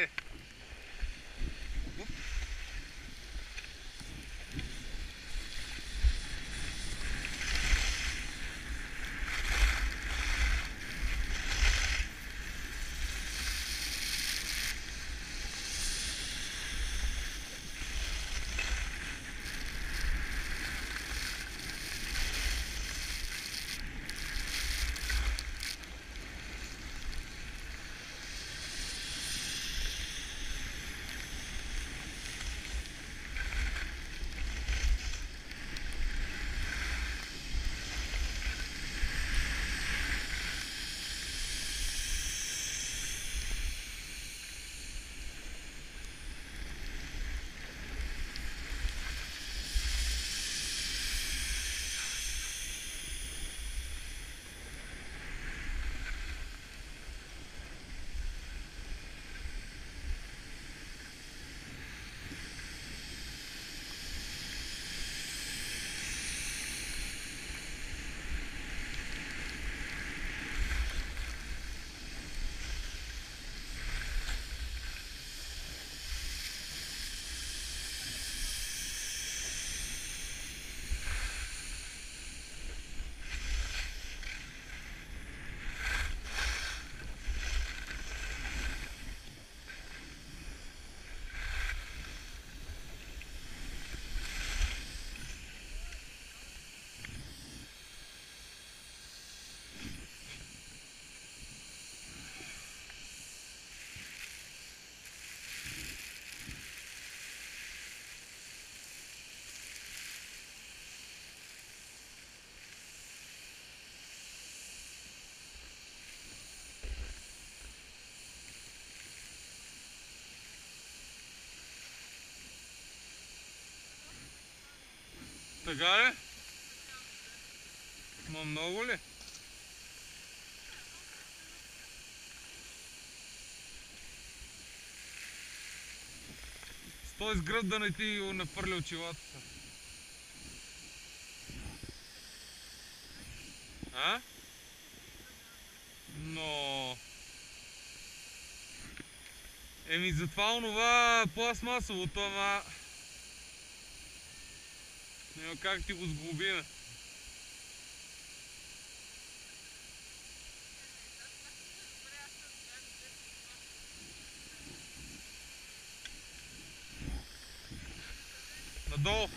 Bye. Така ли? Ма много ли? Стой с гръб да не ти го напърля очилата са. А? Но... Еми затова онова пластмасовото, ама... Няма как ти го сглобиме. Надолу.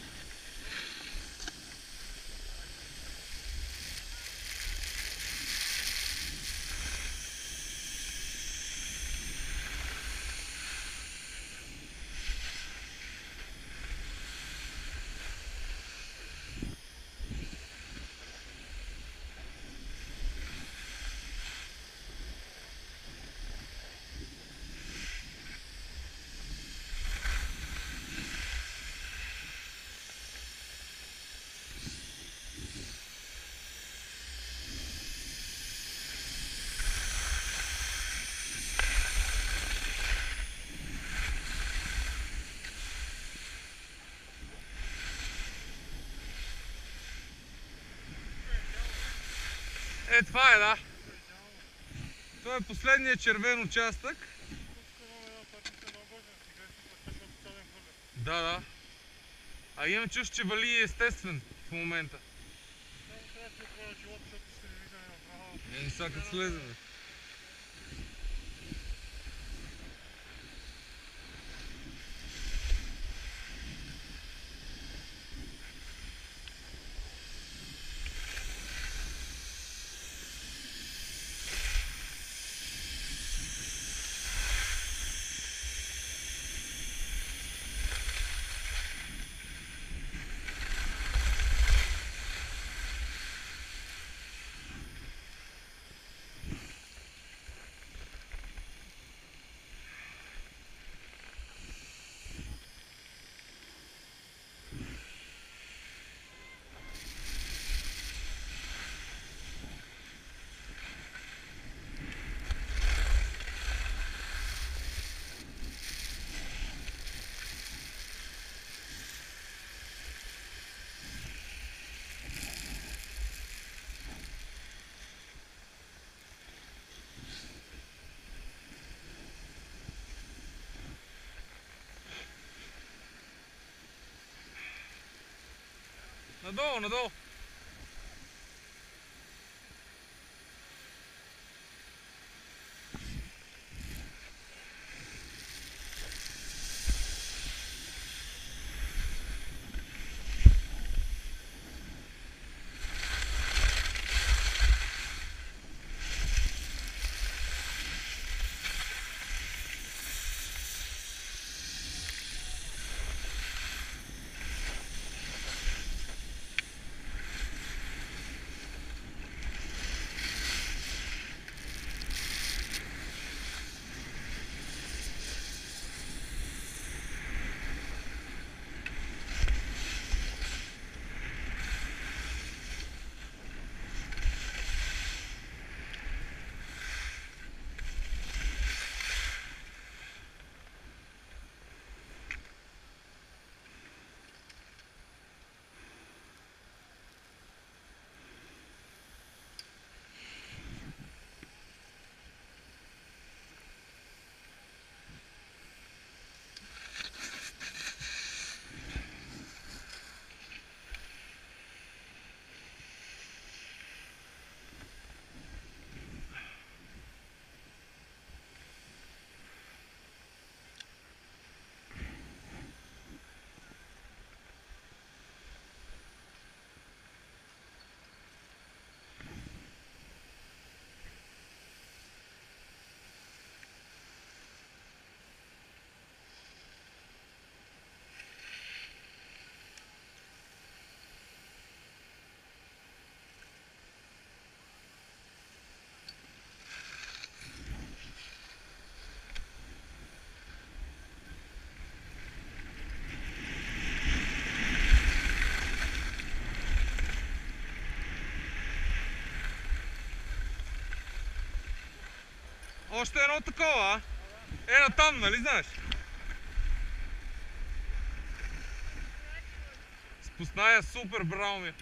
Е, това е, да. Това е последният червен участък. Да, да. А имам чувство, че вали естествен в момента. Е, сега като слезем. Nonton. Още едно такова, а? Е, на там, нали знаеш? Спусна я супер, браво ми. е.